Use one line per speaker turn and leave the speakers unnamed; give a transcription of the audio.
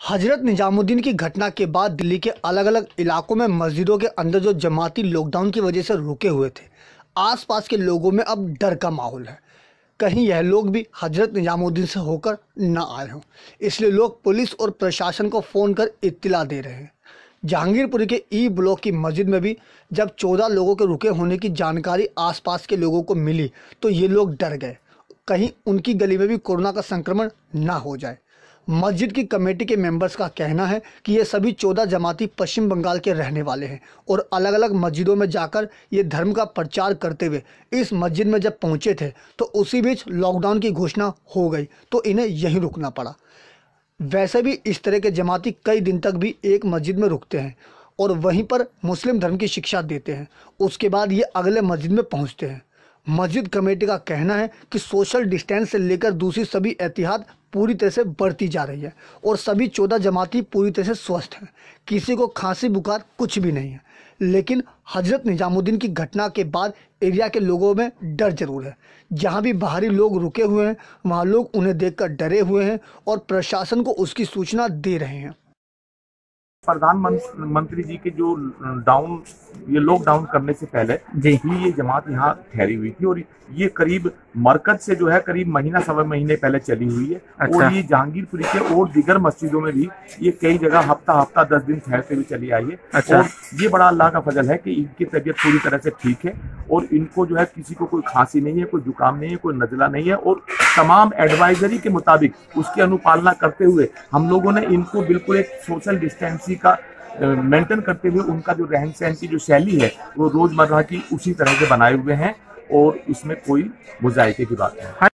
हज़रत निजामुद्दीन की घटना के बाद दिल्ली के अलग अलग इलाकों में मस्जिदों के अंदर जो जमाती लॉकडाउन की वजह से रुके हुए थे, आसपास के लोगों में अब डर का माहौल है। कहीं यह लोग भी हज़रत निजामुद्दीन से होकर न आए हों, इसलिए लोग पुलिस और प्रशासन को फ़ोन कर इत्तला दे रहे हैं। जहांगीरपुरी के ई ब्लॉक की मस्जिद में भी जब चौदह लोगों के रुके होने की जानकारी आसपास के लोगों को मिली तो ये लोग डर गए। कहीं उनकी गली में भी कोरोना का संक्रमण ना हो जाए। मस्जिद की कमेटी के मेंबर्स का कहना है कि ये सभी चौदह जमाती पश्चिम बंगाल के रहने वाले हैं और अलग अलग मस्जिदों में जाकर ये धर्म का प्रचार करते हुए इस मस्जिद में जब पहुँचे थे तो उसी बीच लॉकडाउन की घोषणा हो गई तो इन्हें यहीं रुकना पड़ा। वैसे भी इस तरह के जमाती कई दिन तक भी एक मस्जिद में रुकते हैं और वहीं पर मुस्लिम धर्म की शिक्षा देते हैं। उसके बाद ये अगले मस्जिद में पहुँचते हैं। मस्जिद कमेटी का कहना है कि सोशल डिस्टेंस से लेकर दूसरी सभी एहतियात पूरी तरह से बढ़ती जा रही है और सभी चौदह जमाती पूरी तरह से स्वस्थ हैं। किसी को खांसी, बुखार कुछ भी नहीं है। लेकिन हज़रत निजामुद्दीन की घटना के बाद एरिया के लोगों में डर ज़रूर है। जहाँ भी बाहरी लोग रुके हुए हैं, वहाँ लोग उन्हें देखकर डरे हुए हैं और प्रशासन को उसकी सूचना दे रहे हैं।
प्रधानमंत्री जी के जो डाउन ये लॉकडाउन करने से पहले
जी
ही ये जमात यहाँ ठहरी हुई थी और ये करीब मरकज से जो है करीब महीना सवा महीने पहले चली हुई है
अच्छा।
और ये जहांगीरपुरी के और दिगर मस्जिदों में भी ये कई जगह हफ़्ता हफ़्ता दस दिन ठहरते हुए चली आई है
अच्छा।
और ये बड़ा अल्लाह का फजल है कि इनकी तबीयत पूरी तरह से ठीक है और इनको जो है किसी को कोई खांसी नहीं है, कोई जुकाम नहीं है, कोई नजला नहीं है और तमाम एडवाइजरी के मुताबिक उसकी अनुपालना करते हुए हम लोगों ने इनको बिल्कुल एक सोशल डिस्टेंसिंग का मेंटेन करते हुए उनका जो रहन सहन की जो शैली है, वो रोज़मर्रा की उसी तरह से बनाए हुए हैं और इसमें कोई मुजायके की बात नहीं